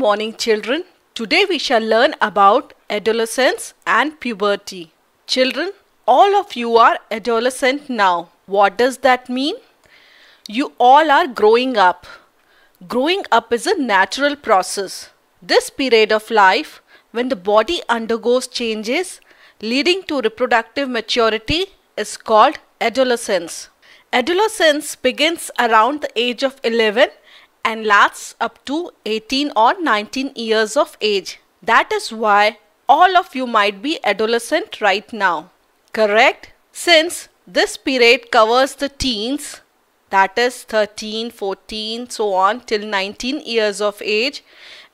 morning children. Today we shall learn about adolescence and puberty. Children, all of you are adolescent now. What does that mean? You all are growing up. Growing up is a natural process. This period of life when the body undergoes changes leading to reproductive maturity is called adolescence. Adolescence begins around the age of 11 and lasts up to 18 or 19 years of age. That is why all of you might be adolescent right now. Correct? Since this period covers the teens, that is 13, 14, so on till 19 years of age,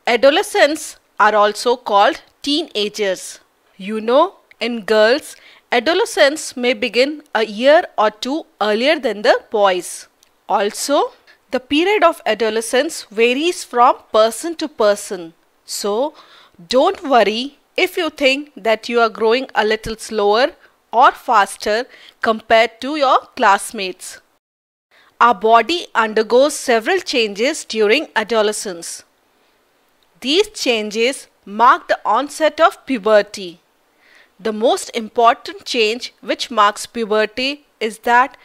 adolescents are also called teenagers. You know, in girls, adolescence may begin a year or two earlier than the boys. Also, the period of adolescence varies from person to person. So, don't worry if you think that you are growing a little slower or faster compared to your classmates. Our body undergoes several changes during adolescence. These changes mark the onset of puberty. The most important change which marks puberty is that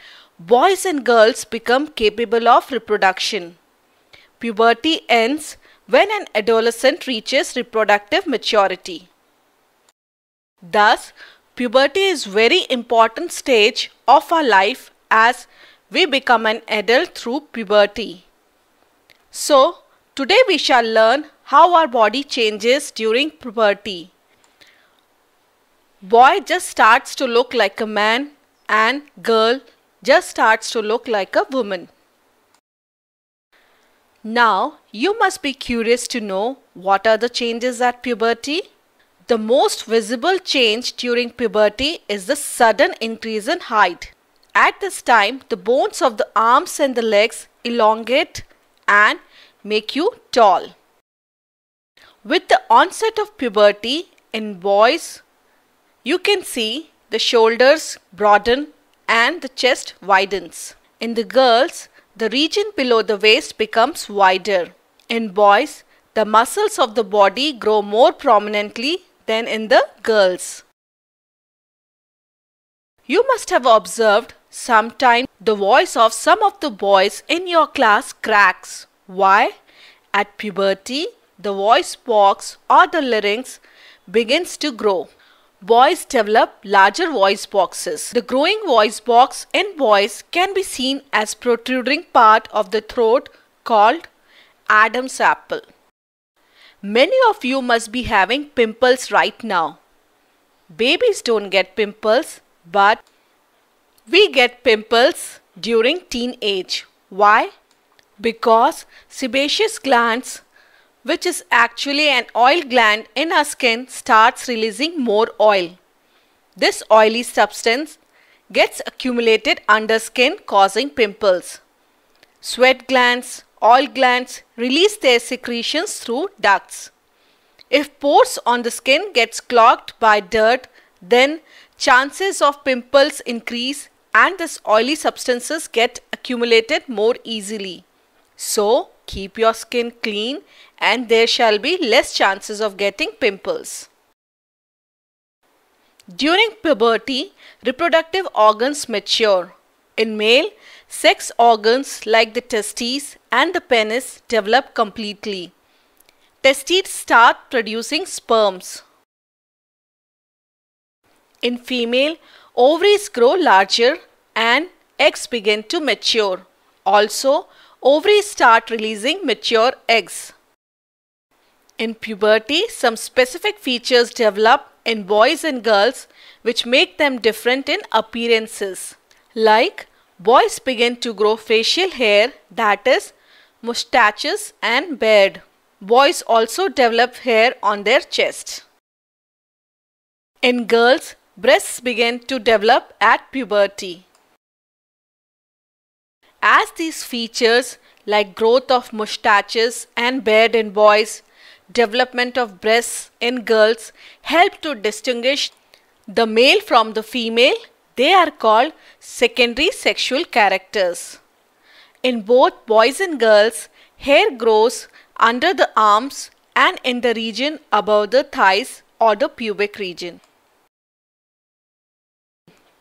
boys and girls become capable of reproduction. Puberty ends when an adolescent reaches reproductive maturity. Thus, puberty is very important stage of our life as we become an adult through puberty. So, today we shall learn how our body changes during puberty. Boy just starts to look like a man and girl just starts to look like a woman. Now, you must be curious to know what are the changes at puberty? The most visible change during puberty is the sudden increase in height. At this time, the bones of the arms and the legs elongate and make you tall. With the onset of puberty in boys, you can see the shoulders broaden and the chest widens. In the girls, the region below the waist becomes wider. In boys, the muscles of the body grow more prominently than in the girls. You must have observed sometime the voice of some of the boys in your class cracks. Why? At puberty, the voice box or the larynx begins to grow. Boys develop larger voice boxes. The growing voice box in boys can be seen as protruding part of the throat called Adam's apple. Many of you must be having pimples right now. Babies don't get pimples, but we get pimples during teenage. Why? Because sebaceous glands which is actually an oil gland in our skin starts releasing more oil. This oily substance gets accumulated under skin causing pimples. Sweat glands, oil glands release their secretions through ducts. If pores on the skin gets clogged by dirt, then chances of pimples increase and this oily substances get accumulated more easily. So, keep your skin clean and there shall be less chances of getting pimples. During puberty, reproductive organs mature. In male, sex organs like the testes and the penis develop completely. Testes start producing sperms. In female, ovaries grow larger and eggs begin to mature. Also, ovaries start releasing mature eggs. In puberty, some specific features develop in boys and girls which make them different in appearances. Like boys begin to grow facial hair that is mustaches and beard. Boys also develop hair on their chest. In girls, breasts begin to develop at puberty. As these features like growth of mustaches and beard in boys development of breasts in girls help to distinguish the male from the female. They are called secondary sexual characters. In both boys and girls, hair grows under the arms and in the region above the thighs or the pubic region.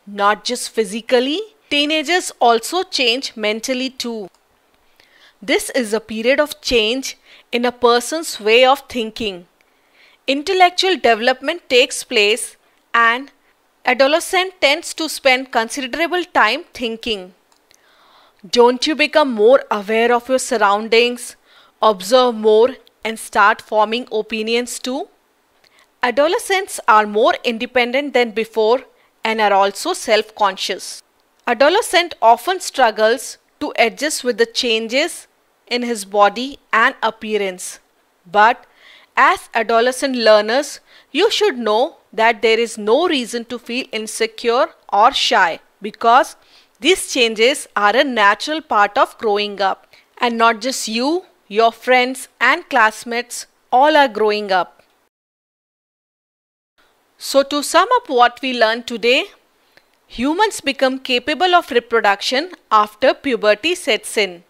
Not just physically, teenagers also change mentally too. This is a period of change in a person's way of thinking. Intellectual development takes place and adolescent tends to spend considerable time thinking. Don't you become more aware of your surroundings, observe more and start forming opinions too? Adolescents are more independent than before and are also self-conscious. Adolescent often struggles to adjust with the changes in his body and appearance. But as adolescent learners, you should know that there is no reason to feel insecure or shy because these changes are a natural part of growing up. And not just you, your friends and classmates all are growing up. So to sum up what we learned today, humans become capable of reproduction after puberty sets in.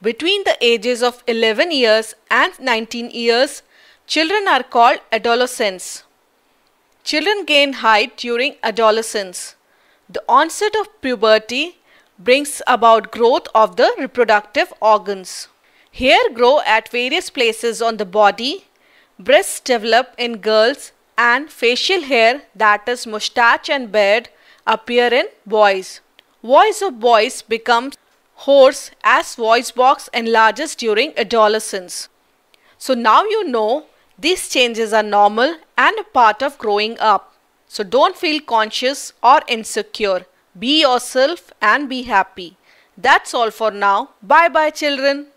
Between the ages of 11 years and 19 years, children are called adolescents. Children gain height during adolescence. The onset of puberty brings about growth of the reproductive organs. Hair grow at various places on the body. Breasts develop in girls and facial hair that is mustache and beard appear in boys. Voice of boys becomes hoarse as voice box enlarges during adolescence. So now you know these changes are normal and a part of growing up. So don't feel conscious or insecure. Be yourself and be happy. That's all for now. Bye bye children.